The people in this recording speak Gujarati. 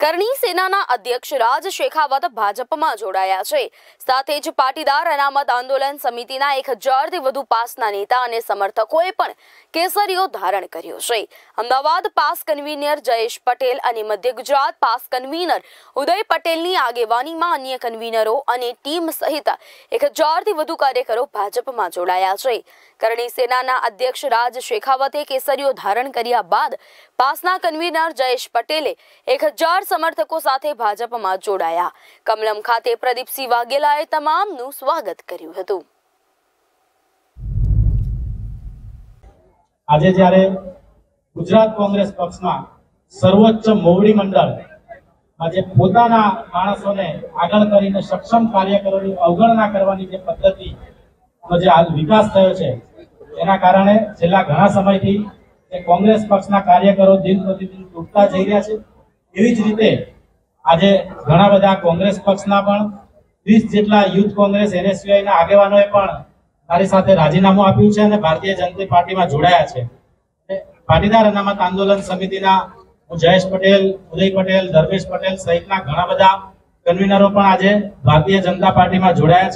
કરણી સેનાના અધ્યક્ષ રાજ શેખાવત ભાજપમાં જોડાયા છે. સાથે જ પાટીદાર અનામત આંદોલન સમિતિના એક હજારથી વધુ પાસના નેતા અને સમર્થકોએ પણ કેસરીઓ ધારણ કર્યો છે. અમદાવાદ પાસ કન્વીનર જયેશ પટેલ અને મધ્ય ગુજરાત પાસ કન્વીનર ઉદય પટેલની આગેવાનીમાં અન્ય કન્વીનરો અને ટીમ સહિત એક હજારથી વધુ કાર્યકરો ભાજપમાં જોડાયા છે. કરણી સેનાના અધ્યક્ષ રાજ શેખાવતે કેસરીઓ ધારણ કર્યા બાદ પાસના કન્વીનર જયેશ પટેલે એક હજાર સમર્થકો સાથે ભાજપમાં જોડાયા. કમલમ ખાતે પ્રદીપસિંહ વાઘેલાએ તમામનું સ્વાગત કર્યું હતું. આજે જ્યારે ગુજરાત કોંગ્રેસ પક્ષમાં સર્વોચ્ચ મોવડી મંડળ આજે પોતાના માણસોને આગળ કરીને સક્ષમ કાર્યકરોની અવગણના કરવાની જે પદ્ધતિ જે હાલ વિકાસ થયો છે, એના કારણે છેલ્લા ઘણા સમયથી કોંગ્રેસ પક્ષના કાર્યકરો દિન પ્રતિદિન તૂટતા જઈ રહ્યા છે. એવી જ રીતે આજે ઘણા બધા કોંગ્રેસ પક્ષના પણ ત્રીસ જેટલા યુથ કોંગ્રેસ NSUI ના આગેવાનોએ પણ મારી સાથે રાજીનામું આપ્યું છે અને ભારતીય જનતા પાર્ટીમાં જોડાયા છે. પાટીદાર અનામત આંદોલન સમિતિના હું જયેશ પટેલ, ઉદય પટેલ ધર્મેશ પટેલ સહિતના ઘણા બધા કન્વીનરો પણ આજે ભારતીય જનતા પાર્ટીમાં જોડાયા છે.